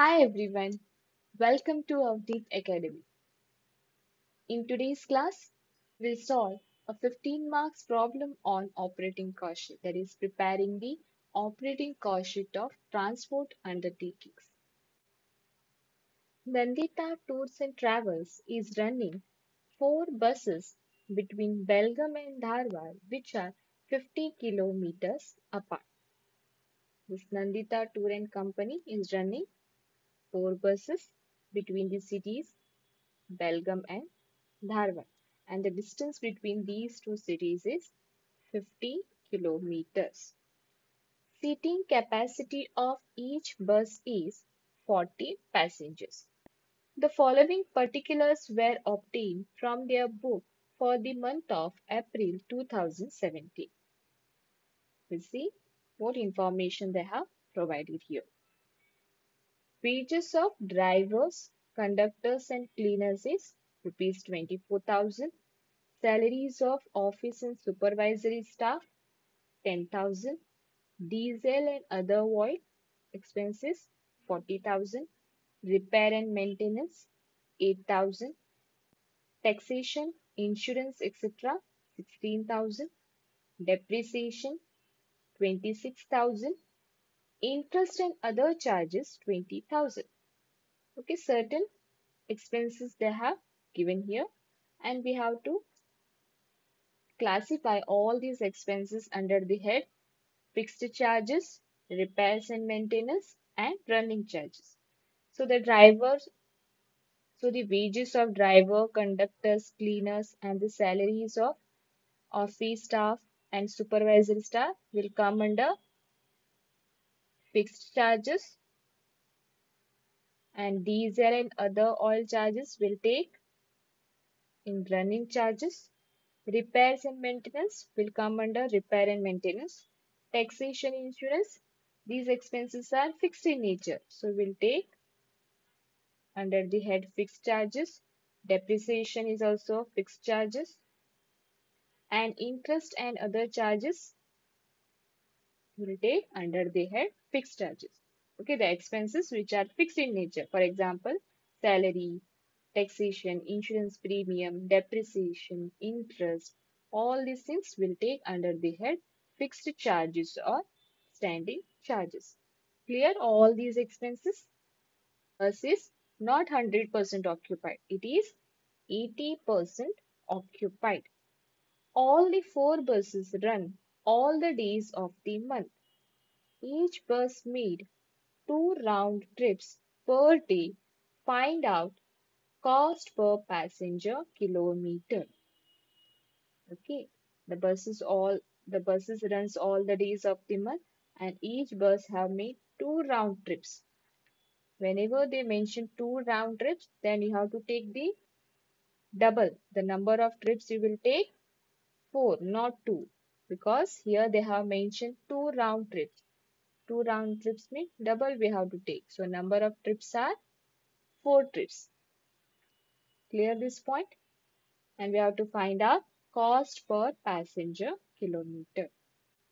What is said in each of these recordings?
Hi everyone, welcome to Avanit Academy. In today's class, we'll solve a 15 marks problem on operating cost sheet, that is preparing the operating cost sheet of transport undertakings. Nandita Tours and Travels is running four buses between Belgaum and Dharwad which are 50 kilometers apart. This Nandita Tour and Company is running four buses between the cities Belgaum and Dharwad and the distance between these two cities is 50 kilometers. Seating capacity of each bus is 40 passengers. The following particulars were obtained from their book for the month of April 2017. We'll see what information they have provided here. Wages of drivers, conductors and cleaners is rupees 24,000. Salaries of office and supervisory staff 10,000. Diesel and other oil expenses 40,000. Repair and maintenance 8,000. Taxation, insurance etc. 16,000. Depreciation 26,000 interest and other charges 20,000. Okay, certain expenses they have given here and we have to classify all these expenses under the head fixed charges, repairs and maintenance and running charges. So the drivers, so the wages of driver, conductors, cleaners and the salaries of office staff and supervisory staff will come under fixed charges and diesel and other oil charges will take in running charges. Repairs and maintenance will come under repair and maintenance. Taxation insurance, these expenses are fixed in nature. So we'll take under the head fixed charges. Depreciation is also fixed charges. And interest and other charges will take under the head fixed charges. Okay, the expenses which are fixed in nature. For example, salary, taxation, insurance premium, depreciation, interest, all these things will take under the head fixed charges or standing charges. Clear all these expenses? Bus is not 100% occupied. It is 80% occupied. All the four buses run all the days of the month. Each bus made two round trips per day. Find out cost per passenger kilometer. Okay, the buses all the buses runs all the days of the month and each bus have made two round trips. Whenever they mention two round trips, then you have to take the double. The number of trips you will take 4, not 2. Because here they have mentioned two round trips. Two round trips mean double we have to take. So number of trips are 4 trips. Clear this point? And we have to find out cost per passenger kilometer.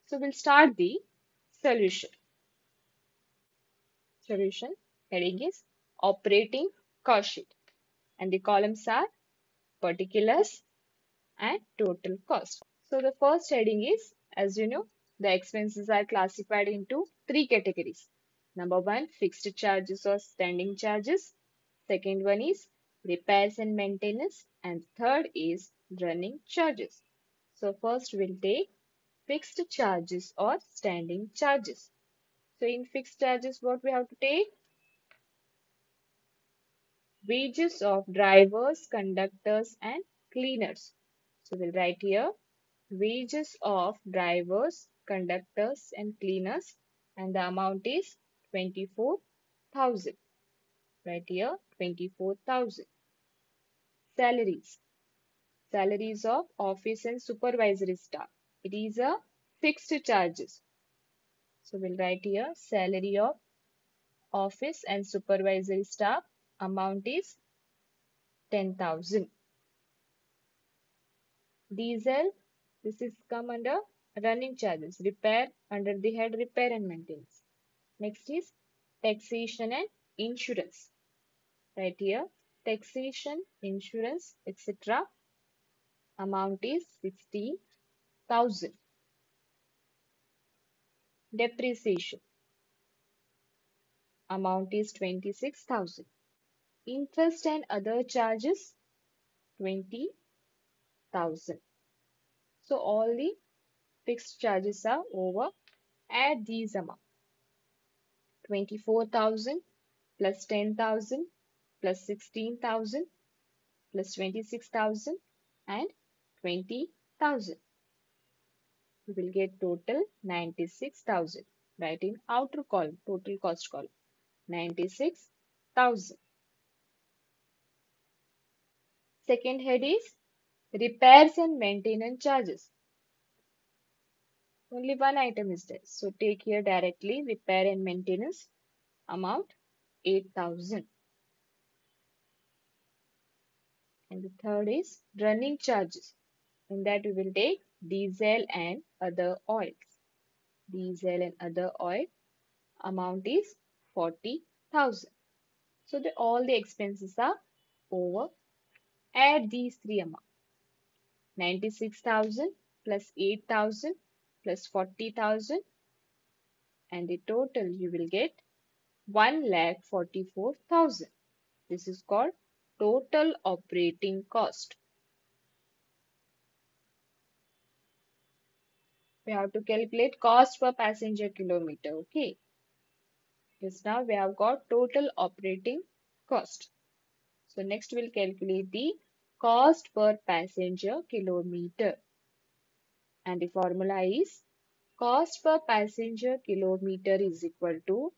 So we'll start the solution. Solution heading is operating cost sheet and the columns are particulars and total cost. So the first heading is as you know the expenses are classified into three categories. Number one fixed charges or standing charges. Second one is repairs and maintenance and third is running charges. So first we'll take fixed charges or standing charges. So in fixed charges what we have to take? Wages of drivers, conductors and cleaners. So we'll write here wages of drivers, conductors and cleaners and the amount is 24,000. Right here 24,000. Salaries. Salaries of office and supervisory staff. It is a fixed charges. So we'll write here salary of office and supervisory staff amount is 10,000. Diesel, this is come under running charges. Repair under the head repair and maintenance. Next is taxation and insurance. Right here, taxation, insurance, etc. Amount is 60,000. Depreciation. Amount is 26,000. Interest and other charges 20,000. So all the fixed charges are over. Add these amount 24,000 plus 10,000 plus 16,000 plus 26,000 and 20,000. We will get total 96,000. Write in outer column, total cost column. 96,000. Second head is repairs and maintenance charges. Only one item is there. So take here directly repair and maintenance amount 8000. And the third is running charges. In that we will take diesel and other oils. Diesel and other oil amount is 40,000. So the, all the expenses are over. Add these three amounts. 96,000 plus 8,000 plus 40,000 and the total you will get 1 lakh 44,000. This is called total operating cost. We have to calculate cost per passenger kilometer. Okay. Yes, now we have got total operating cost. So next we'll calculate the cost per passenger kilometer. And the formula is cost per passenger kilometer is equal to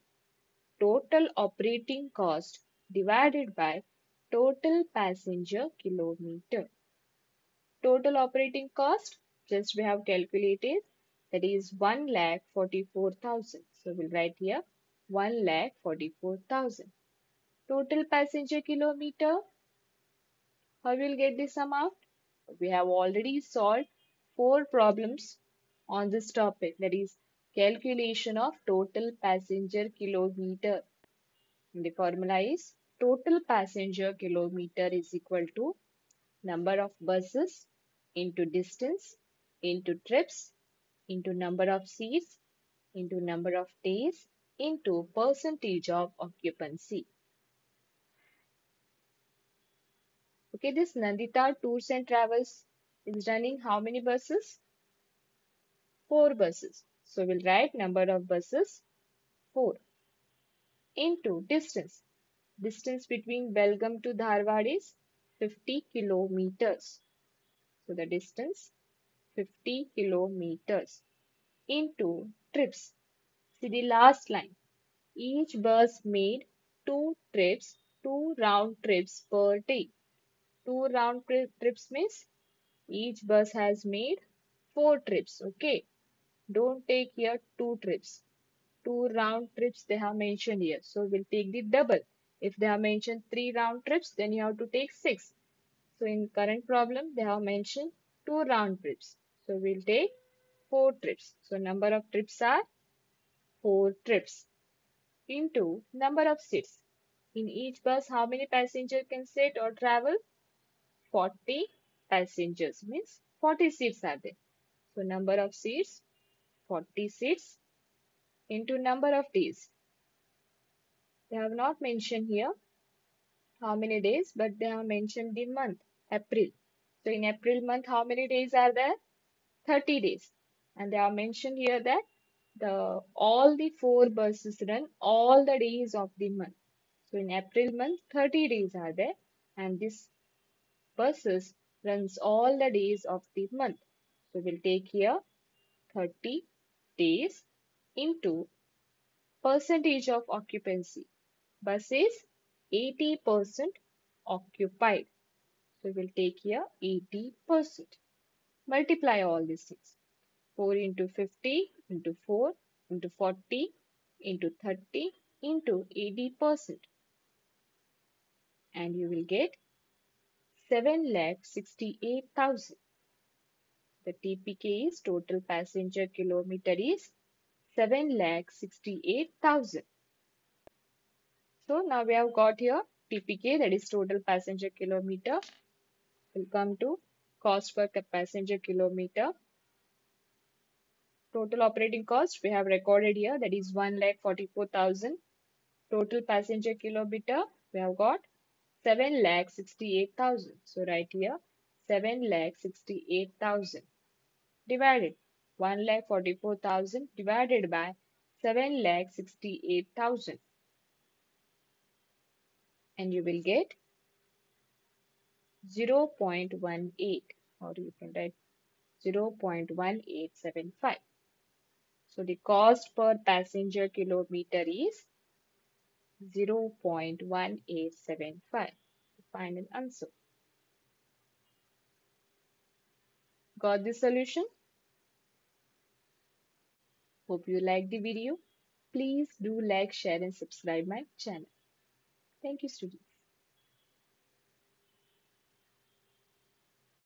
total operating cost divided by total passenger kilometer. Total operating cost just we have calculated that is 1 lakh 44,000. So we'll write here 1 lakh 44,000. Total passenger kilometer how will get this amount? We have already solved four problems on this topic that is calculation of total passenger kilometer. And the formula is total passenger kilometer is equal to number of buses into distance into trips into number of seats into number of days into percentage of occupancy. Okay, this Nandita Tours and Travels is running how many buses? Four buses. So we'll write number of buses 4 into distance. Distance between Belgaum to Dharwad is 50 kilometers. So the distance 50 kilometers into trips. See the last line. Each bus made two trips, two round trips per day two round trips means each bus has made four trips. Okay. Don't take here two trips. Two round trips they have mentioned here. So we'll take the double. If they have mentioned three round trips, then you have to take six. So in current problem, they have mentioned two round trips. So we'll take four trips. So number of trips are four trips into number of seats. In each bus, how many passengers can sit or travel? 40 passengers means 40 seats are there. So number of seats 40 seats into number of days. They have not mentioned here how many days but they have mentioned the month April. So in April month how many days are there? 30 days and they have mentioned here that the all the four buses run all the days of the month. So in April month 30 days are there and this buses runs all the days of the month. So we'll take here 30 days into percentage of occupancy. Bus is 80% occupied. So we'll take here 80%. Multiply all these things. 4 into 50 into 4 into 40 into 30 into 80%. And you will get seven lakh sixty-eight thousand. The TPK is total passenger kilometer is seven lakh sixty-eight thousand. So now we have got here TPK that is total passenger kilometer We'll come to cost per passenger kilometer. Total operating cost we have recorded here that is 1 lakh 44,000. Total passenger kilometer we have got 7 lakh 68,000. So right here 7 lakh 68,000 divided 1 lakh 44,000 divided by 7 lakh 68,000 and you will get 0.18 or you can write 0.1875. So the cost per passenger kilometer is 0.1875. Final answer. Got the solution? Hope you like the video. Please do like, share and subscribe my channel. Thank you students.